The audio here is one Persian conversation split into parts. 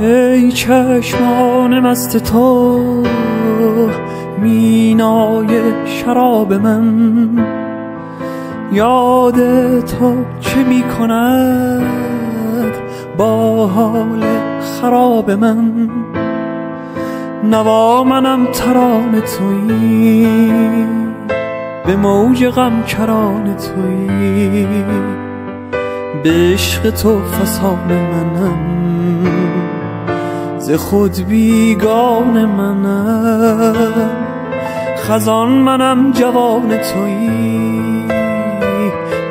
ای چشمان مست تو مینای شراب من. یاد تو چه می کند با حال خراب من؟ نوا منم تران تویی به موج غم کران تویی. به عشق تو فسان منم. خود بیگان منم. خزان منم جوان تویی.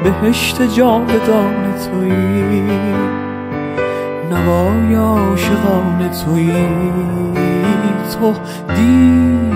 بهشت جاودان تویی. نوای عاشقان تویی. تو منم